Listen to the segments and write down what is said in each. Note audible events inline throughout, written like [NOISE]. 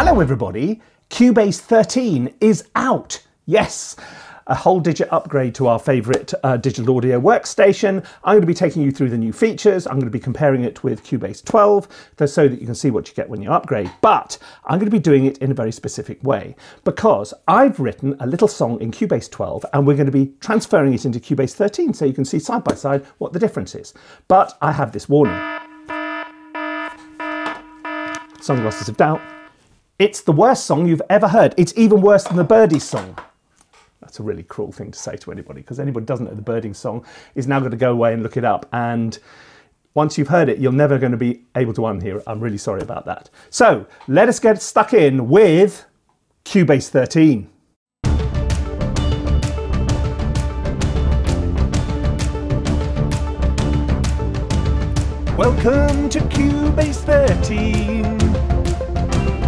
Hello everybody, Cubase 13 is out. Yes, a whole digit upgrade to our favourite uh, digital audio workstation. I'm going to be taking you through the new features. I'm going to be comparing it with Cubase 12 so that you can see what you get when you upgrade. But I'm going to be doing it in a very specific way because I've written a little song in Cubase 12 and we're going to be transferring it into Cubase 13 so you can see side by side what the difference is. But I have this warning. Sunglasses of Doubt. It's the worst song you've ever heard. It's even worse than the Birdies song. That's a really cruel thing to say to anybody because anybody doesn't know the Birdie song is now going to go away and look it up. And once you've heard it, you're never going to be able to unhear it. I'm really sorry about that. So let us get stuck in with Cubase 13. Welcome to Cubase 13.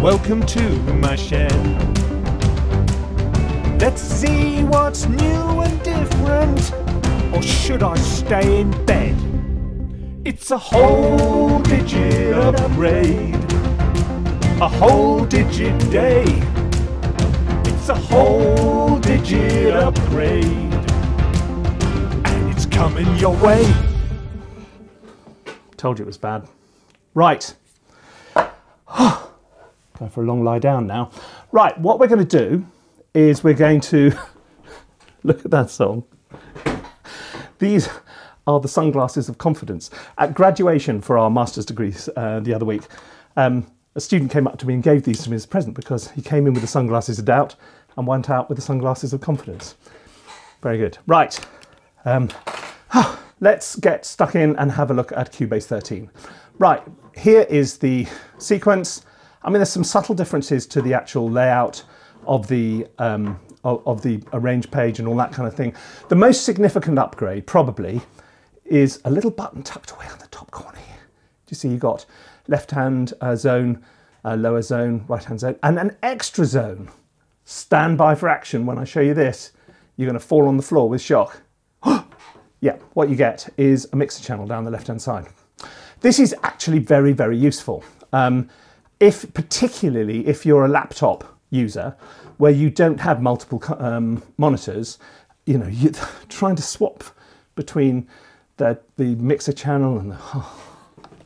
Welcome to my shed. Let's see what's new and different, or should I stay in bed? It's a whole digit upgrade, a whole digit day. It's a whole digit upgrade, and it's coming your way. Told you it was bad. Right. [SIGHS] Go for a long lie down now. Right, what we're going to do is we're going to [LAUGHS] look at that song. These are the sunglasses of confidence. At graduation for our master's degrees uh, the other week, um, a student came up to me and gave these to me as a present because he came in with the sunglasses of doubt and went out with the sunglasses of confidence. Very good. Right. Um, [SIGHS] let's get stuck in and have a look at Cubase 13. Right, here is the sequence. I mean, there's some subtle differences to the actual layout of the um, of, the arrange page and all that kind of thing. The most significant upgrade probably is a little button tucked away on the top corner here. Do you see You've got left hand uh, zone, uh, lower zone, right hand zone, and an extra zone. Stand by for action when I show you this. You're going to fall on the floor with shock. [GASPS] yeah, what you get is a mixer channel down the left hand side. This is actually very, very useful. Um, if particularly if you're a laptop user where you don't have multiple um, monitors, you know, you're [LAUGHS] trying to swap between the, the mixer channel and the,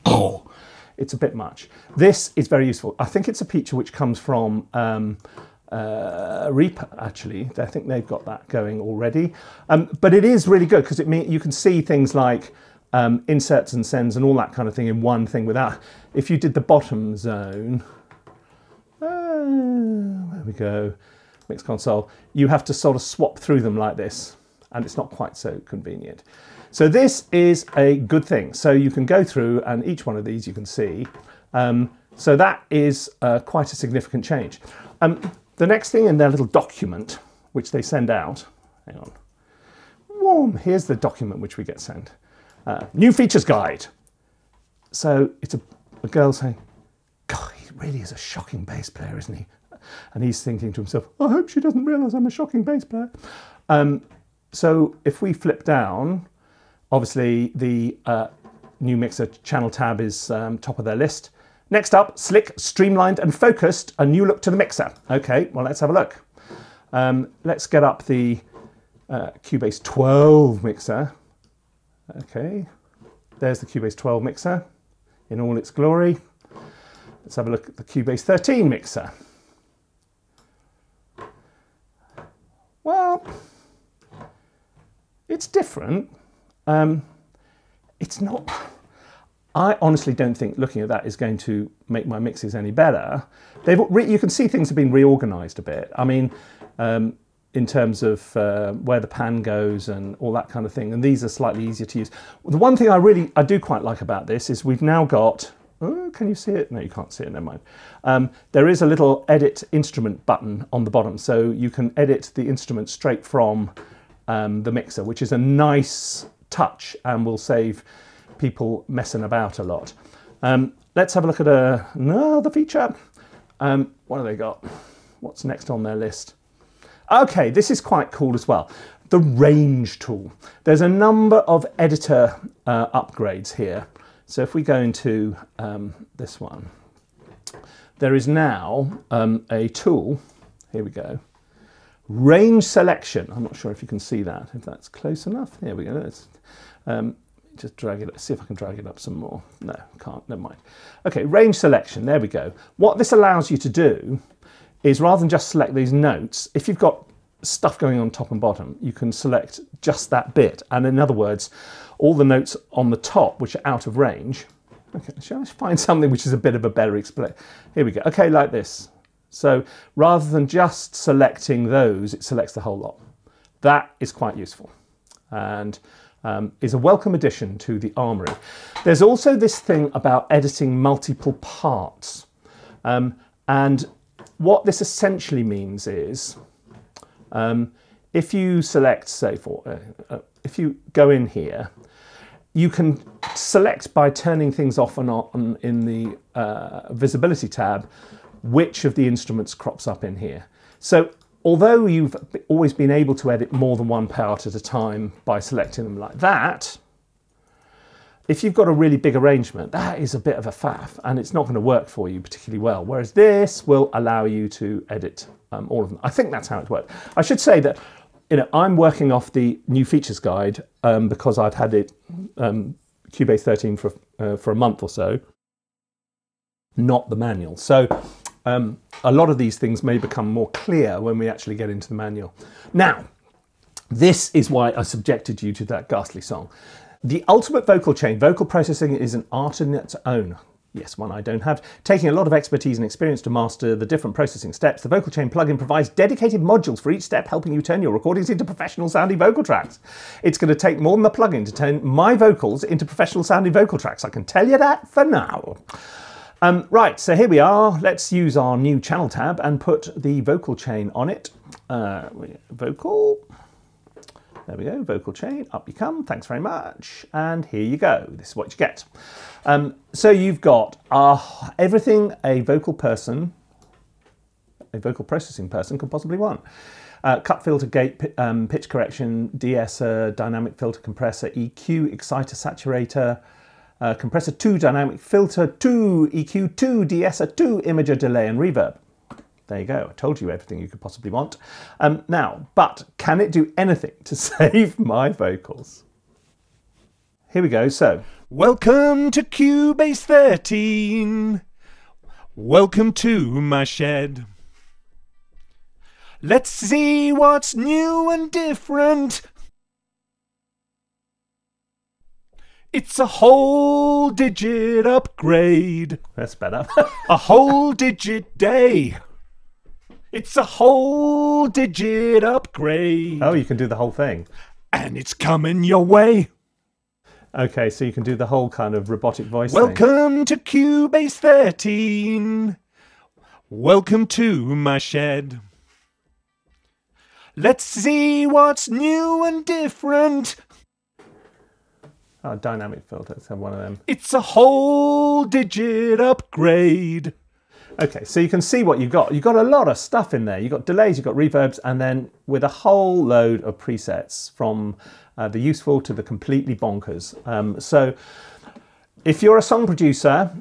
oh, [SIGHS] it's a bit much. This is very useful. I think it's a feature which comes from um, uh, Reaper, actually. I think they've got that going already. Um, but it is really good because it mean, you can see things like um, inserts and sends and all that kind of thing in one thing without, if you did the bottom zone, there we go, mix console, you have to sort of swap through them like this, and it's not quite so convenient. So this is a good thing. So you can go through, and each one of these you can see. Um, so that is uh, quite a significant change. Um, the next thing in their little document, which they send out, hang on, warm, here's the document which we get sent. Uh, new features guide. So it's a, a girl saying, God, he really is a shocking bass player, isn't he? And he's thinking to himself, I hope she doesn't realise I'm a shocking bass player. Um, so if we flip down, obviously the uh, new mixer channel tab is um, top of their list. Next up, slick, streamlined and focused, a new look to the mixer. Okay, well, let's have a look. Um, let's get up the uh, Cubase 12 mixer. Okay, there's the Cubase 12 mixer in all its glory. Let's have a look at the Cubase 13 mixer. Well, it's different. Um, it's not, I honestly don't think looking at that is going to make my mixes any better. They've, you can see things have been reorganized a bit. I mean, um, in terms of uh, where the pan goes and all that kind of thing. And these are slightly easier to use. The one thing I really, I do quite like about this is we've now got Oh, can you see it? No, you can't see it, never mind. Um, there is a little edit instrument button on the bottom, so you can edit the instrument straight from um, the mixer, which is a nice touch and will save people messing about a lot. Um, let's have a look at a, another feature. Um, what have they got? What's next on their list? Okay, this is quite cool as well. The range tool. There's a number of editor uh, upgrades here. So if we go into um, this one, there is now um, a tool. Here we go. Range selection. I'm not sure if you can see that, if that's close enough. Here we go. Um, just drag it, see if I can drag it up some more. No, can't, never mind. Okay, range selection, there we go. What this allows you to do is rather than just select these notes, if you've got stuff going on top and bottom, you can select just that bit. And in other words, all the notes on the top, which are out of range, okay, shall I find something which is a bit of a better explain? Here we go, okay, like this. So rather than just selecting those, it selects the whole lot. That is quite useful. And um, is a welcome addition to the Armoury. There's also this thing about editing multiple parts. Um, and what this essentially means is um, if you select, say, for uh, uh, if you go in here, you can select by turning things off and on in the uh, visibility tab which of the instruments crops up in here. So although you've always been able to edit more than one part at a time by selecting them like that, if you've got a really big arrangement, that is a bit of a faff and it's not going to work for you particularly well. Whereas this will allow you to edit um, all of them. I think that's how it works. I should say that you know I'm working off the new features guide um, because I've had it um, Cubase 13 for uh, for a month or so, not the manual. So um, a lot of these things may become more clear when we actually get into the manual. Now, this is why I subjected you to that ghastly song. The ultimate vocal chain, vocal processing is an art in its own. Yes, one I don't have. Taking a lot of expertise and experience to master the different processing steps, the Vocal Chain plugin provides dedicated modules for each step, helping you turn your recordings into professional sounding vocal tracks. It's going to take more than the plugin to turn my vocals into professional sounding vocal tracks. I can tell you that for now. Um, right, so here we are. Let's use our new channel tab and put the vocal chain on it. Uh, vocal. There we go, vocal chain, up you come, thanks very much. And here you go, this is what you get. Um, so you've got uh, everything a vocal person, a vocal processing person could possibly want. Uh, cut filter, gate, um, pitch correction, de-esser, dynamic filter compressor, EQ, exciter, saturator, uh, compressor 2, dynamic filter 2, EQ 2, de-esser 2, imager, delay and reverb. There you go, I told you everything you could possibly want. Um, now, but can it do anything to [LAUGHS] save my vocals? Here we go, so. Welcome to Cubase 13. Welcome to my shed. Let's see what's new and different It's a whole digit upgrade. That's better. [LAUGHS] a whole digit day. It's a whole digit upgrade. Oh, you can do the whole thing. And it's coming your way. Okay, so you can do the whole kind of robotic voice Welcome thing. to Cubase 13. Welcome to my shed. Let's see what's new and different. Oh, dynamic filters have one of them. It's a whole digit upgrade. Okay, so you can see what you've got. You've got a lot of stuff in there. You've got delays, you've got reverbs, and then with a whole load of presets from uh, the useful to the completely bonkers. Um, so if you're a song producer,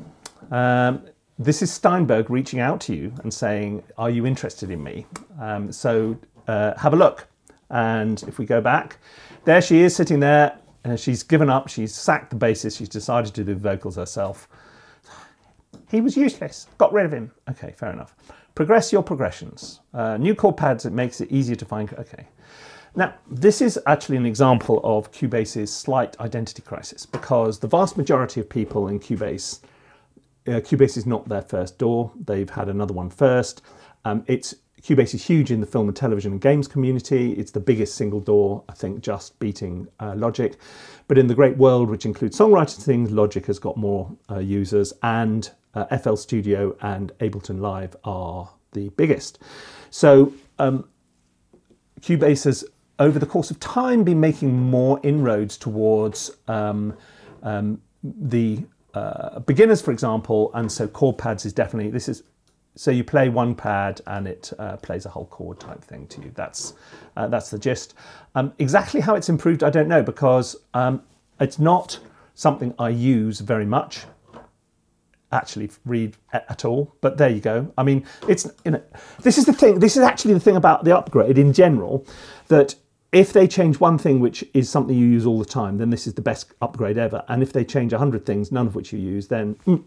um, this is Steinberg reaching out to you and saying, are you interested in me? Um, so uh, have a look. And if we go back, there she is sitting there uh, she's given up, she's sacked the bassist, she's decided to do the vocals herself. He was useless, got rid of him. Okay, fair enough. Progress your progressions. Uh, new chord pads, it makes it easier to find. Okay. Now, this is actually an example of Cubase's slight identity crisis because the vast majority of people in Cubase, uh, Cubase is not their first DAW. They've had another one first. Um, it's Cubase is huge in the film and television and games community. It's the biggest single DAW, I think, just beating uh, Logic. But in the great world, which includes songwriting things, Logic has got more uh, users, and uh, FL Studio and Ableton Live are the biggest. So um, Cubase has, over the course of time, been making more inroads towards um, um, the uh, beginners, for example, and so chord pads is definitely this is so you play one pad and it uh, plays a whole chord type thing to you. That's uh, that's the gist. Um, exactly how it's improved, I don't know because um, it's not something I use very much. Actually read at all. But there you go. I mean, it's you know, this is the thing. This is actually the thing about the upgrade in general that if they change one thing which is something you use all the time, then this is the best upgrade ever. And if they change a hundred things, none of which you use, then mm,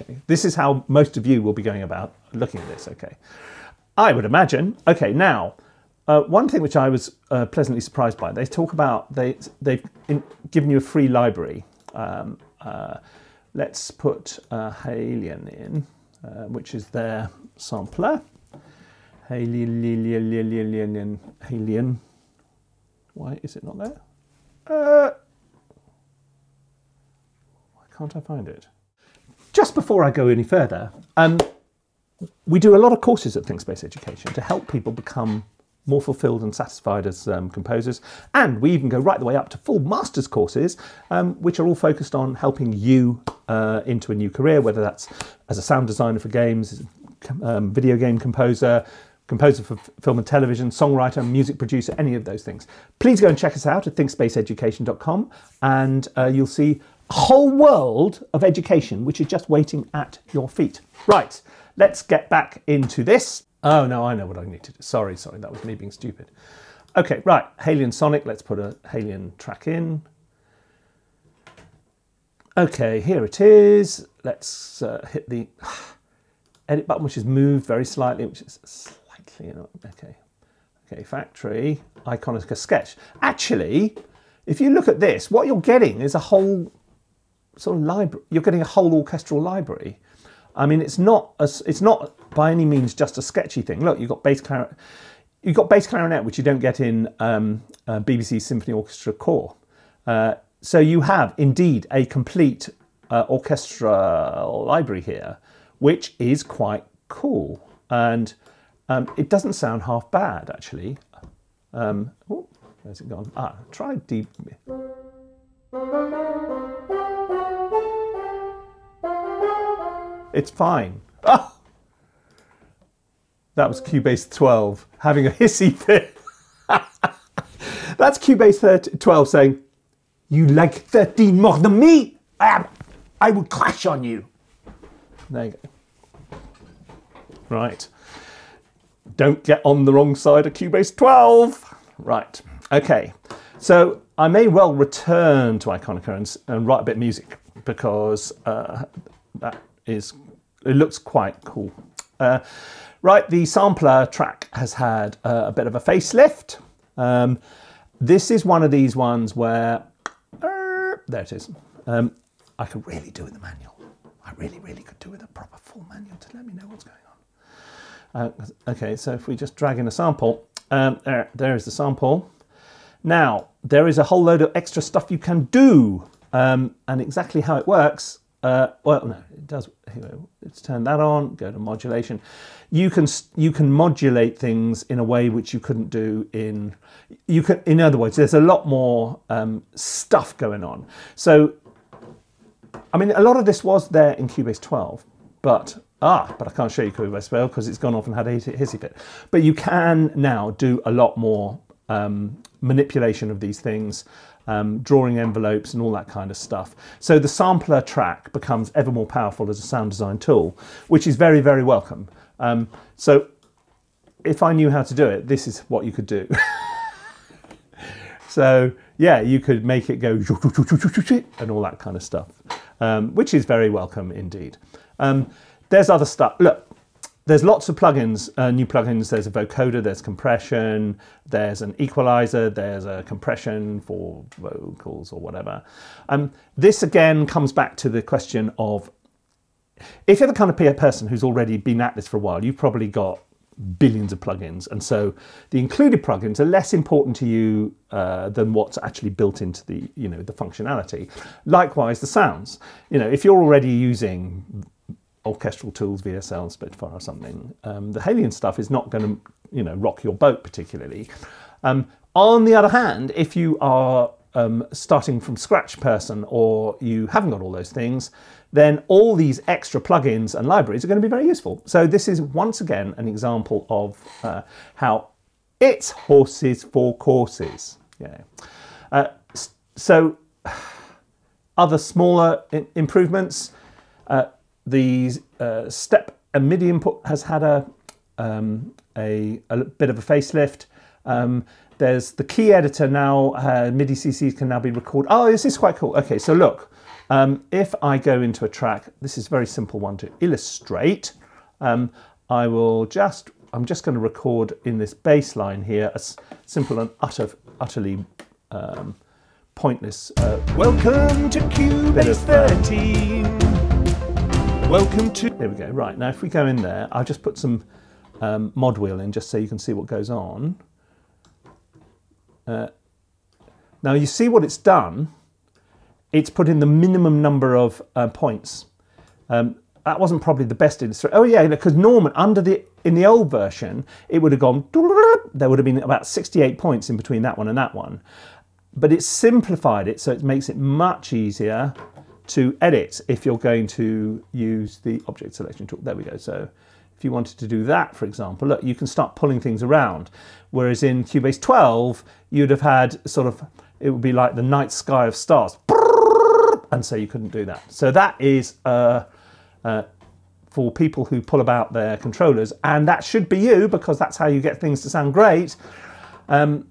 okay. This is how most of you will be going about looking at this. Okay, I would imagine. Okay, now. Uh, one thing which I was uh, pleasantly surprised by, they talk about they they've in, given you a free library. Um, uh, let's put uh, HALion in, uh, which is their sampler. HALion, HALion. Why is it not there? Uh, why can't I find it? Just before I go any further, um, we do a lot of courses at ThinkSpace Education to help people become more fulfilled and satisfied as um, composers. And we even go right the way up to full master's courses, um, which are all focused on helping you uh, into a new career, whether that's as a sound designer for games, um, video game composer, composer for film and television, songwriter, music producer, any of those things. Please go and check us out at thinkspaceeducation.com and uh, you'll see a whole world of education which is just waiting at your feet. Right, let's get back into this. Oh no, I know what I need to do. Sorry, sorry, that was me being stupid. Okay, right, HALion Sonic, let's put a HALion track in. Okay, here it is. Let's uh, hit the [SIGHS] edit button, which is moved very slightly, which is slightly, okay. Okay, factory, Iconica sketch. Actually, if you look at this, what you're getting is a whole sort of library. You're getting a whole orchestral library. I mean, it's not a, it's not by any means just a sketchy thing. Look, you've got bass clarinet, you've got bass clarinet, which you don't get in um, uh, BBC Symphony Orchestra Core. Uh, so you have indeed a complete uh, orchestra library here, which is quite cool, and um, it doesn't sound half bad actually. Um, oh, where's it gone? Ah, try deep. It's fine. Oh! That was Cubase 12 having a hissy fit. [LAUGHS] That's Cubase 12 saying, You like 13 more than me? I, am, I will clash on you. There you go. Right. Don't get on the wrong side of Cubase 12. Right. Okay. So I may well return to Iconica and, and write a bit of music because uh, that is it looks quite cool. Uh, right, the sampler track has had uh, a bit of a facelift. Um, this is one of these ones where there it is. Um, I could really do with the manual. I really, really could do with a proper full manual to let me know what's going on. Uh, okay, so if we just drag in a sample, um, there, there is the sample. Now, there is a whole load of extra stuff you can do, um, and exactly how it works uh, well, no, it does. Let's turn that on. Go to modulation. You can you can modulate things in a way which you couldn't do in. You can, in other words, there's a lot more um, stuff going on. So, I mean, a lot of this was there in Cubase 12, but ah, but I can't show you Cubase 12 because it's gone off and had a hissy fit. But you can now do a lot more um, manipulation of these things um, drawing envelopes and all that kind of stuff. So the sampler track becomes ever more powerful as a sound design tool, which is very, very welcome. Um, so if I knew how to do it, this is what you could do. [LAUGHS] so yeah, you could make it go and all that kind of stuff, um, which is very welcome indeed. Um, there's other stuff. Look, there's lots of plugins, uh, new plugins. There's a vocoder, there's compression, there's an equalizer, there's a compression for vocals or whatever. Um, this again comes back to the question of if you're the kind of person who's already been at this for a while, you've probably got billions of plugins, and so the included plugins are less important to you uh, than what's actually built into the you know the functionality. Likewise, the sounds. You know, if you're already using orchestral tools, VSL, Spitfire or something, um, the HALion stuff is not going to, you know, rock your boat particularly. Um, on the other hand, if you are um, starting from scratch person or you haven't got all those things, then all these extra plugins and libraries are going to be very useful. So this is once again an example of uh, how it's horses for courses. Yeah. Uh, so [SIGHS] other smaller improvements, uh, the uh, step and MIDI input has had a, um, a, a, bit of a facelift. Um, there's the key editor now, uh, MIDI CCs can now be recorded. Oh, this is quite cool. Okay, so look, um, if I go into a track, this is a very simple one to illustrate. Um, I will just, I'm just going to record in this bass line here, a simple and utter, utterly um, pointless. Uh, Welcome to Cubase 13. Welcome to. There we go. Right now, if we go in there, I'll just put some um, mod wheel in just so you can see what goes on. Uh, now you see what it's done. It's put in the minimum number of uh, points. Um, that wasn't probably the best illustration. Oh yeah, because Norman under the in the old version, it would have gone. There would have been about 68 points in between that one and that one, but it's simplified it so it makes it much easier to edit if you're going to use the object selection tool. There we go. So if you wanted to do that, for example, look, you can start pulling things around. Whereas in Cubase 12, you'd have had sort of, it would be like the night sky of stars. And so you couldn't do that. So that is uh, uh, for people who pull about their controllers. And that should be you because that's how you get things to sound great. Um,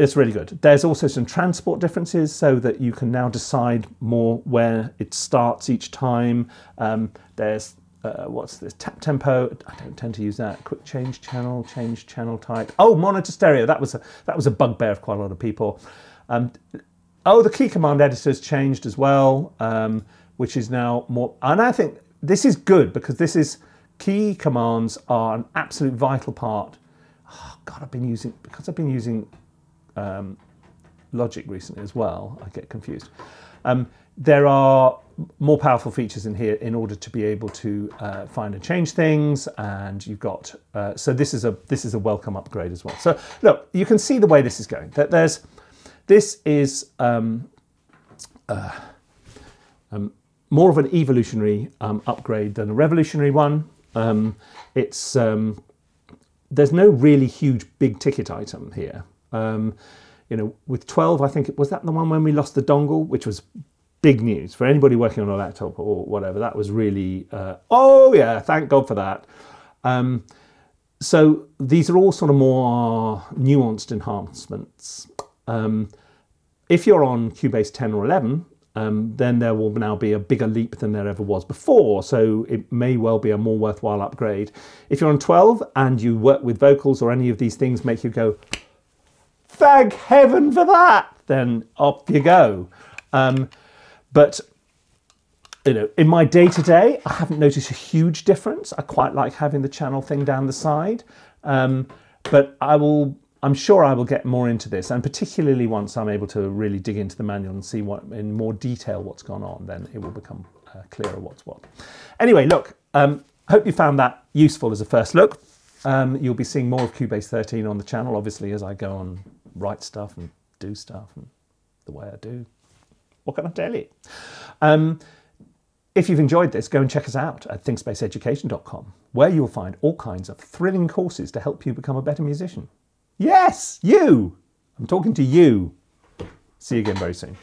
it's really good. There's also some transport differences so that you can now decide more where it starts each time. Um, there's uh, what's this? Tap tempo. I don't tend to use that. Quick change channel change channel type. Oh monitor stereo. That was a that was a bugbear of quite a lot of people. Um, oh the key command editor has changed as well um, which is now more and i think this is good because this is key commands are an absolute vital part. Oh god i've been using because i've been using um, Logic recently as well. I get confused. Um, there are more powerful features in here in order to be able to uh, find and change things, and you've got uh, so this is a this is a welcome upgrade as well. So look, you can see the way this is going. That there's this is um, uh, um, more of an evolutionary um, upgrade than a revolutionary one. Um, it's um, there's no really huge big ticket item here. Um, you know, with 12, I think it was that the one when we lost the dongle, which was big news for anybody working on a laptop or whatever. That was really, uh, oh yeah, thank God for that. Um, so these are all sort of more nuanced enhancements. Um, if you're on Cubase 10 or 11, um, then there will now be a bigger leap than there ever was before. So it may well be a more worthwhile upgrade. If you're on 12 and you work with vocals or any of these things make you go, thank heaven for that, then off you go. Um, but you know, in my day to day, I haven't noticed a huge difference. I quite like having the channel thing down the side, um, but I will. I'm sure I will get more into this, and particularly once I'm able to really dig into the manual and see what in more detail what's gone on, then it will become uh, clearer what's what. Anyway, look, um, hope you found that useful as a first look. Um, you'll be seeing more of Cubase 13 on the channel, obviously, as I go on write stuff and do stuff and the way I do. What can I tell you? Um, if you've enjoyed this, go and check us out at thinkspaceeducation.com, where you'll find all kinds of thrilling courses to help you become a better musician. Yes, you! I'm talking to you. See you again very soon.